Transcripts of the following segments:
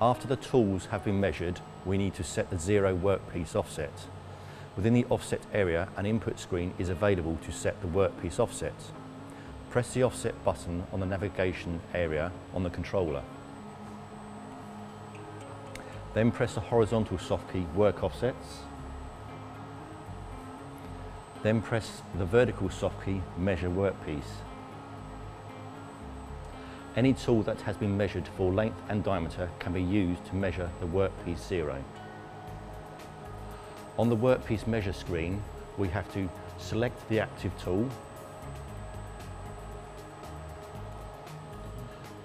After the tools have been measured, we need to set the zero workpiece offset. Within the offset area, an input screen is available to set the workpiece offset. Press the offset button on the navigation area on the controller. Then press the horizontal soft key work offsets. Then press the vertical soft key measure workpiece. Any tool that has been measured for length and diameter can be used to measure the workpiece zero. On the workpiece measure screen, we have to select the active tool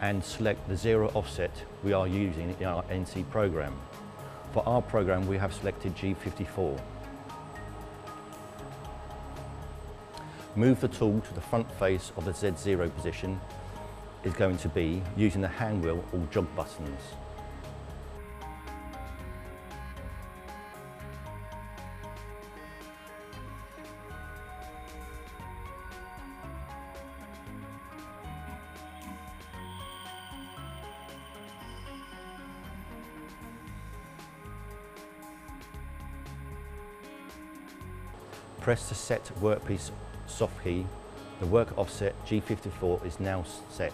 and select the zero offset we are using in our NC program. For our program, we have selected G54. Move the tool to the front face of the Z0 position is going to be using the hand wheel or jog buttons. Press the set workpiece soft key. The work offset G54 is now set.